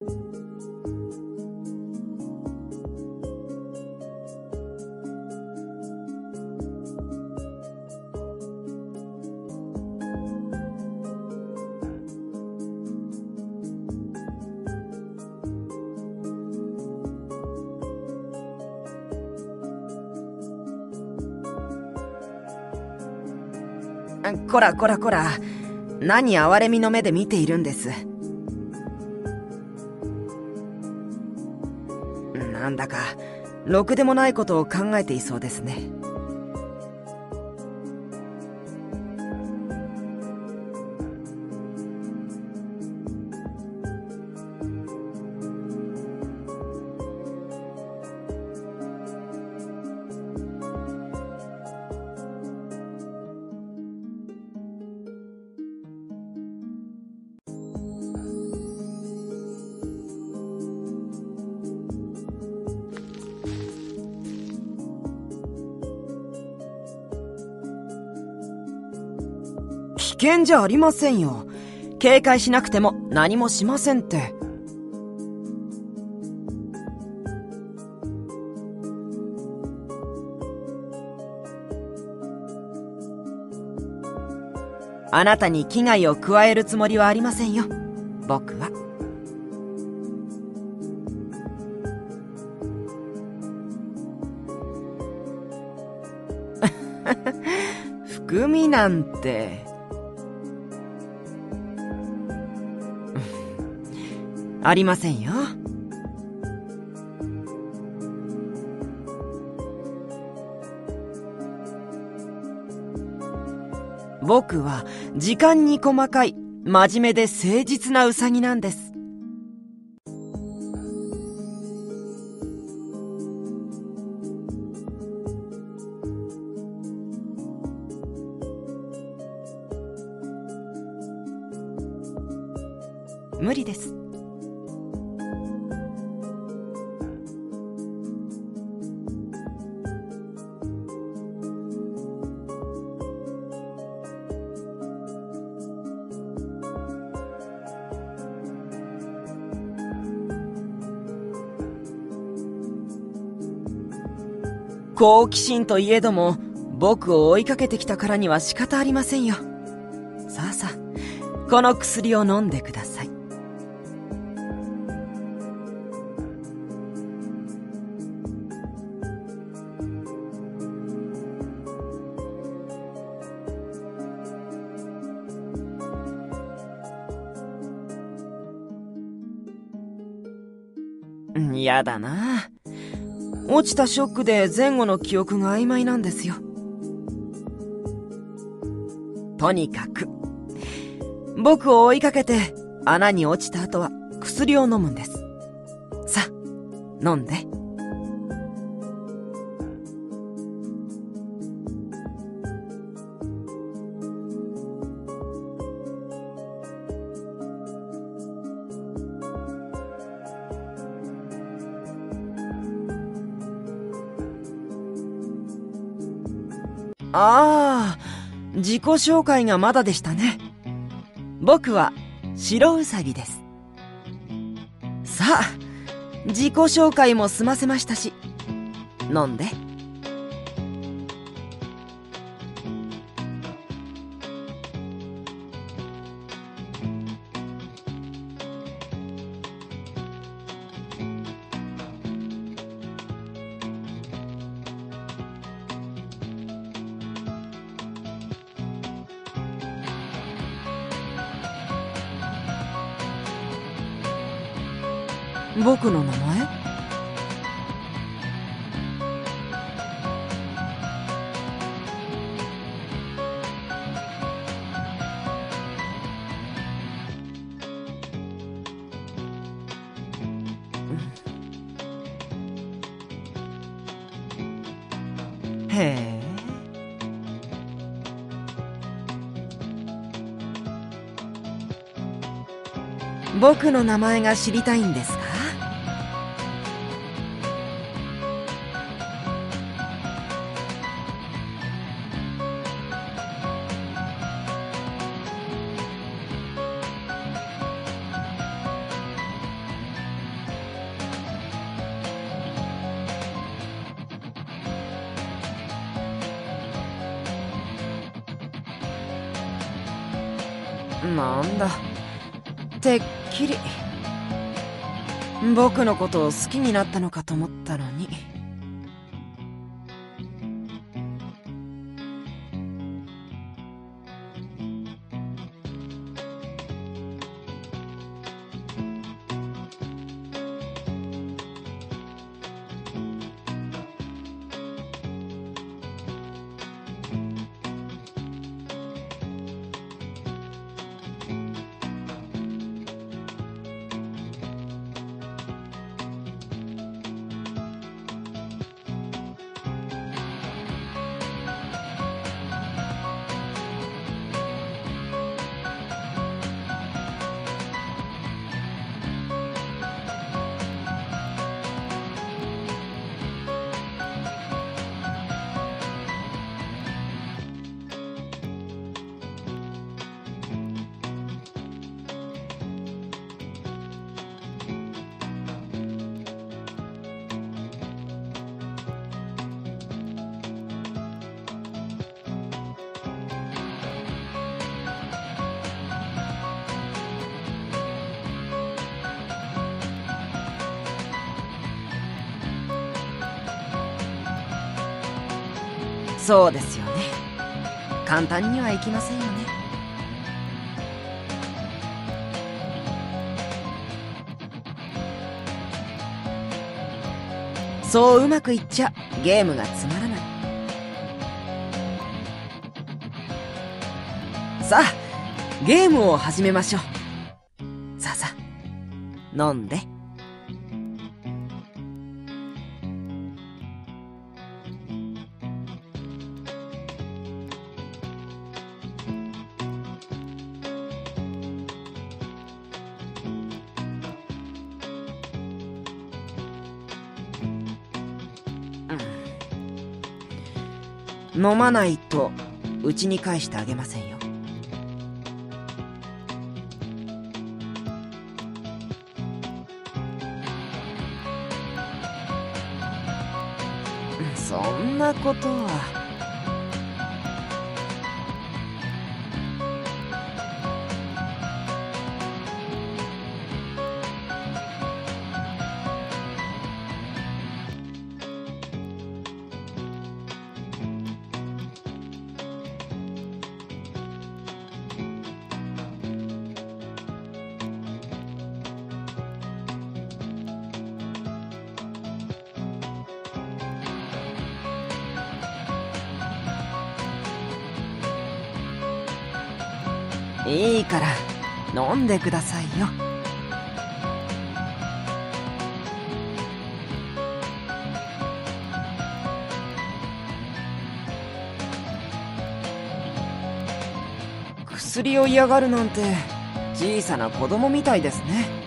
こらこらこら何哀れみの目で見ているんです。なんだかろくでもないことを考えていそうですね。険じゃありませんよ。警戒しなくても何もしませんって。あなたに危害を加えるつもりはありませんよ。僕は。含みなんて。ありませんよ。僕は時間に細かい真面目で誠実なウサギなんです。無理です。好奇心といえども、僕を追いかけてきたからには仕方ありませんよ。さあさあ、この薬を飲んでください。嫌だな。落ちたショックで前後の記憶が曖昧なんですよ。とにかく、僕を追いかけて穴に落ちた後は薬を飲むんです。さあ、飲んで。ああ、自己紹介がまだでしたね。僕は白うさぎです。さあ、自己紹介も済ませましたし、飲んで。僕の名前？僕の名前が知りたいんですなんだ。てっきり。僕のことを好きになったのかと思ったのに。そうですよね。簡単にはいきませんよね。そううまくいっちゃゲームがつまらない。さあゲームを始めましょう。さあさあ飲んで。飲まないとうちに返してあげませんよそんなことは。いいから飲んでくださいよ。薬を嫌がるなんて小さな子供みたいですね。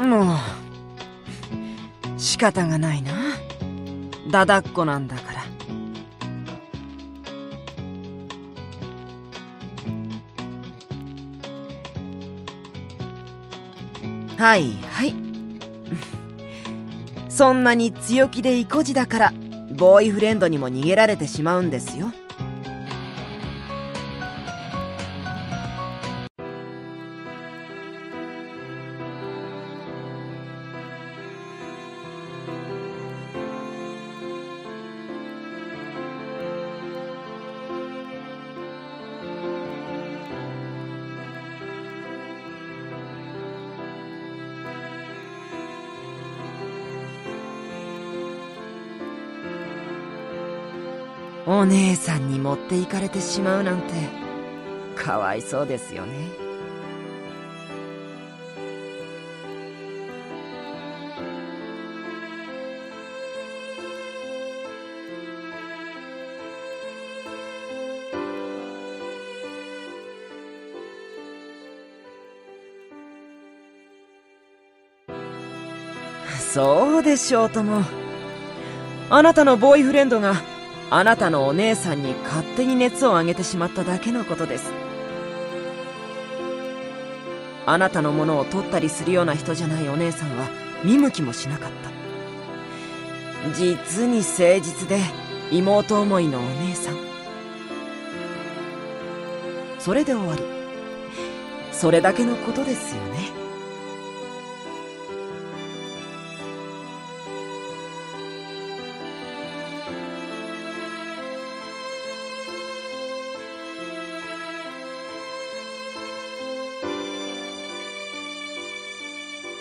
もう仕方がないな。だだっこなんだから。はいはい。そんなに強気で意固地だからボーイフレンドにも逃げられてしまうんですよ。お姉さんに持っていかれてしまうなんてかわいそうですよね。そうでしょうとも。あなたのボーイフレンドがあなたのお姉さんに勝手に熱を上げてしまっただけのことです。あなたのものを取ったりするような人じゃないお姉さんは見向きもしなかった。実に誠実で妹思いのお姉さん。それで終わり。それだけのことですよね。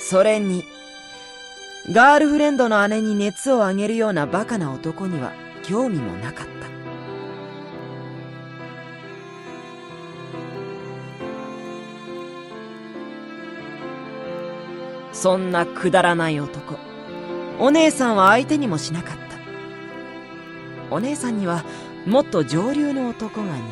それに、ガールフレンドの姉に熱を上げるようなバカな男には興味もなかった。そんなくだらない男、お姉さんは相手にもしなかった。お姉さんにはもっと上流の男が似合う。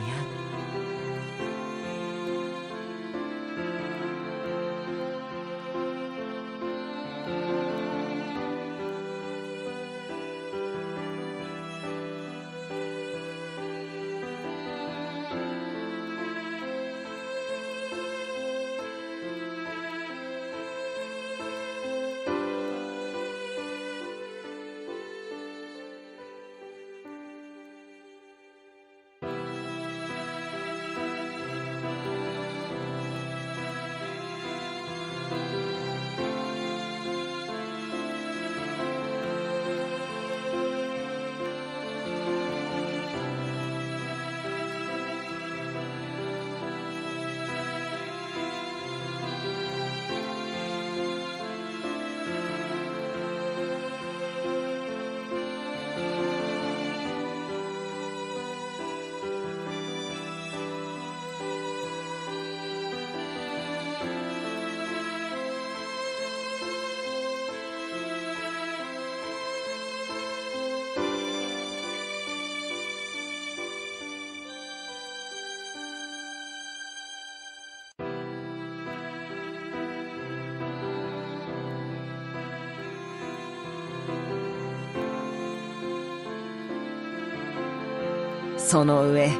その上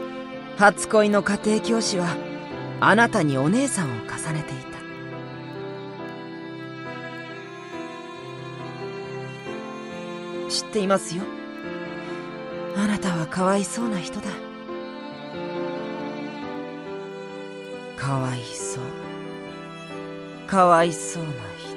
初恋の家庭教師はあなたにお姉さんを重ねていた。知っていますよ。あなたはかわいそうな人だ。かわいそう。かわいそうな人。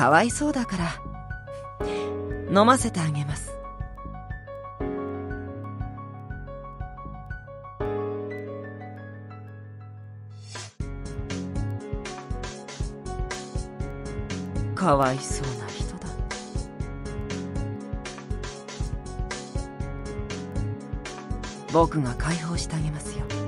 かわいそうだから。飲ませてあげます。かわいそうな人だ。僕が解放してあげますよ。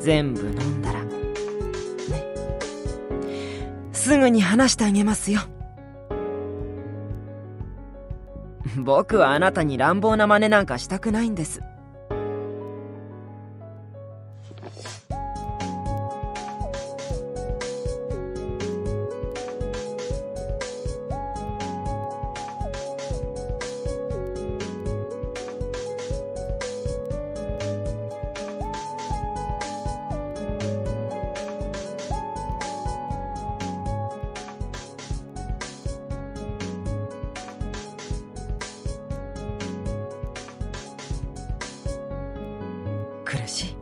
全部飲んだら。ね。すぐに話してあげますよ。僕はあなたに乱暴な真似なんかしたくないんです。しい